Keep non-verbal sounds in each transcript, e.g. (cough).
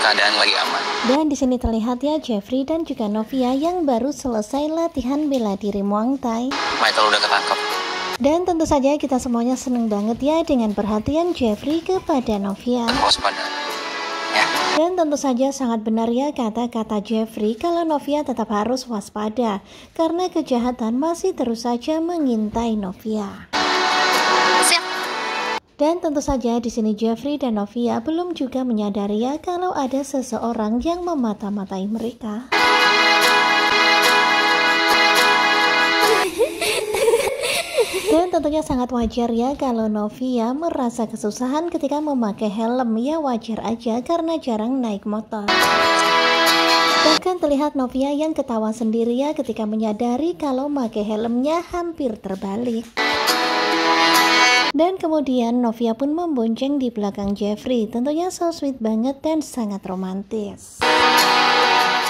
keadaan lagi aman. Dan di sini terlihat ya Jeffrey dan juga Novia yang baru selesai latihan bela diri Muang Thai. Michael udah ketangkep. Dan tentu saja kita semuanya seneng banget ya dengan perhatian Jeffrey kepada Novia. Waspada. Ya. Dan tentu saja sangat benar ya kata-kata Jeffrey kalau Novia tetap harus waspada karena kejahatan masih terus saja mengintai Novia. Dan tentu saja di sini Jeffrey dan Novia belum juga menyadari ya kalau ada seseorang yang memata-matai mereka. Dan tentunya sangat wajar ya kalau Novia merasa kesusahan ketika memakai helm ya wajar aja karena jarang naik motor. Bahkan terlihat Novia yang ketawa sendiri ya ketika menyadari kalau pakai helmnya hampir terbalik. Dan kemudian Novia pun membonceng di belakang Jeffrey, tentunya so sweet banget dan sangat romantis.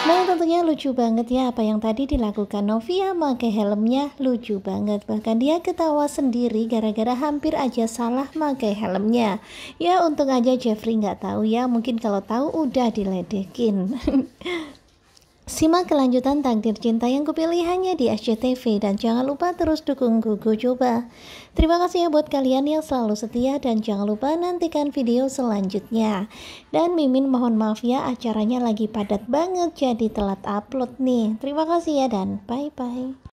Nah tentunya lucu banget ya apa yang tadi dilakukan Novia. Pakai helmnya lucu banget. Bahkan dia ketawa sendiri gara-gara hampir aja salah pakai helmnya. Ya untung aja Jeffrey nggak tahu ya. Mungkin kalau tahu udah diledekin (laughs) Simak kelanjutan takdir cinta yang kupilih hanya di SCTV dan jangan lupa terus dukung Gugu Coba. Terima kasih ya buat kalian yang selalu setia dan jangan lupa nantikan video selanjutnya. Dan Mimin mohon maaf ya acaranya lagi padat banget jadi telat upload nih. Terima kasih ya dan bye bye.